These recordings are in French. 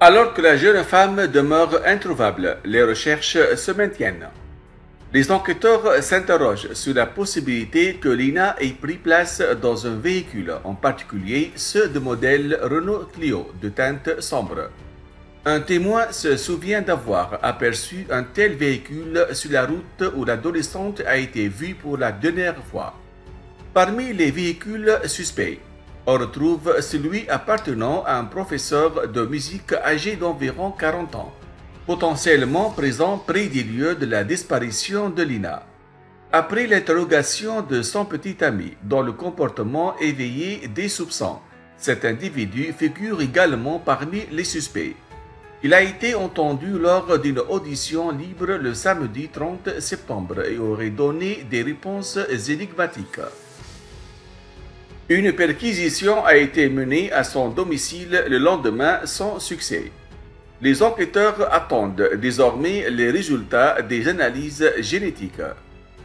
Alors que la jeune femme demeure introuvable, les recherches se maintiennent. Les enquêteurs s'interrogent sur la possibilité que Lina ait pris place dans un véhicule, en particulier ceux de modèle Renault Clio de teinte sombre. Un témoin se souvient d'avoir aperçu un tel véhicule sur la route où l'adolescente a été vue pour la dernière fois. Parmi les véhicules suspects, on retrouve celui appartenant à un professeur de musique âgé d'environ 40 ans potentiellement présent près des lieux de la disparition de Lina. Après l'interrogation de son petit ami, dont le comportement éveillé des soupçons, cet individu figure également parmi les suspects. Il a été entendu lors d'une audition libre le samedi 30 septembre et aurait donné des réponses énigmatiques. Une perquisition a été menée à son domicile le lendemain sans succès. Les enquêteurs attendent désormais les résultats des analyses génétiques.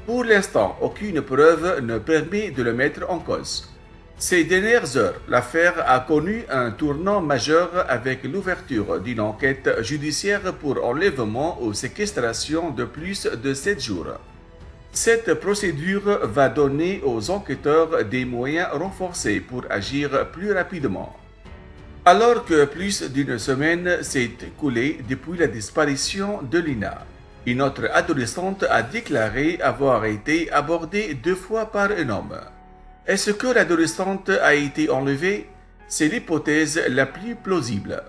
Pour l'instant, aucune preuve ne permet de le mettre en cause. Ces dernières heures, l'affaire a connu un tournant majeur avec l'ouverture d'une enquête judiciaire pour enlèvement ou séquestration de plus de 7 jours. Cette procédure va donner aux enquêteurs des moyens renforcés pour agir plus rapidement. Alors que plus d'une semaine s'est écoulée depuis la disparition de Lina, une autre adolescente a déclaré avoir été abordée deux fois par un homme. Est-ce que l'adolescente a été enlevée? C'est l'hypothèse la plus plausible.